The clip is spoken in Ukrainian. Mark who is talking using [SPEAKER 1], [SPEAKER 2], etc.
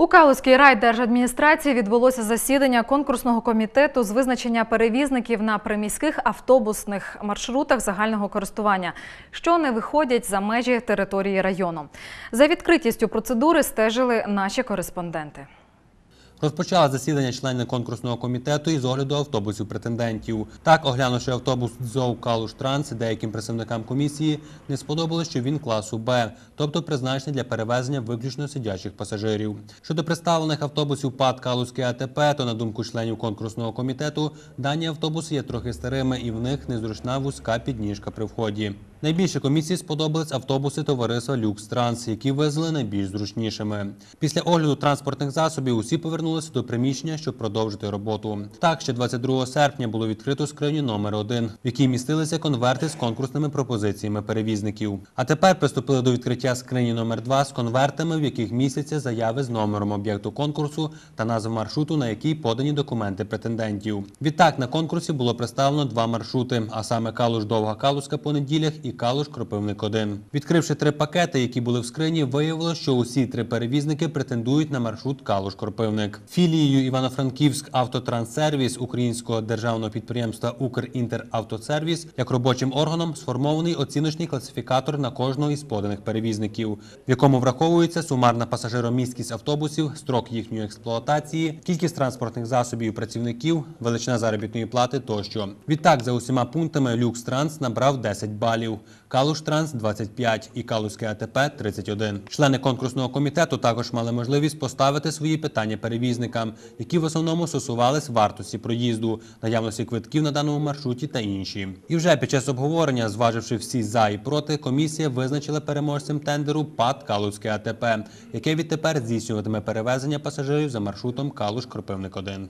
[SPEAKER 1] У Калузькій райдержадміністрації відбулося засідання конкурсного комітету з визначення перевізників на приміських автобусних маршрутах загального користування, що не виходять за межі території району. За відкритістю процедури стежили наші кореспонденти.
[SPEAKER 2] Розпочала засідання члени конкурсного комітету із огляду автобусів претендентів. Так, оглянувши автобус ЗОВ «Калуш Транс», деяким представникам комісії не сподобалось, що він класу Б, тобто призначений для перевезення виключно сидячих пасажирів. Щодо представлених автобусів ПАД «Калузький АТП», то на думку членів конкурсного комітету, дані автобуси є трохи старими і в них незручна вузька підніжка при вході. Найбільше комісії сподобались автобуси товариства Люкс Транс, які везли найбільш зручнішими. Після огляду транспортних засобів усі повернулися до приміщення, щоб продовжити роботу. Так, ще 22 серпня було відкрито скриню номер 1 в якій містилися конверти з конкурсними пропозиціями перевізників. А тепер приступили до відкриття скрині номер 2 з конвертами, в яких містяться заяви з номером об'єкту конкурсу та назв маршруту, на який подані документи претендентів. Відтак на конкурсі було представлено два маршрути, а саме Калуш Довга Калузька по неділях і Калуш Кропивник 1 Відкривши три пакети, які були в скрині, виявилося, що усі три перевізники претендують на маршрут Калуш Кропивник. Філією Івано-Франківськ автотранссервіс українського державного підприємства Укрінтеравтосервіс як робочим органом сформований оціночний класифікатор на кожного із поданих перевізників, в якому враховується сумарна пасажиромісткість автобусів, строк їхньої експлуатації, кількість транспортних засобів працівників, величина заробітної плати тощо. Відтак, за усіма пунктами Люкс Транс набрав 10 балів, Калуш Транс 25 і Калузьке АТП 31. Члени конкурсного комітету також мали можливість поставити свої питання перевізникам, які в основному стосувались вартості проїзду, наявності квитків на даному маршруті та інші. І вже під час обговорення, зваживши всі за і проти, комісія визначила переможцем тендеру ПАД Калузьке АТП, яке відтепер здійснюватиме перевезення пасажирів за маршрутом Калуш Кропивник 1